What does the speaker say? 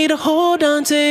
need to hold on to.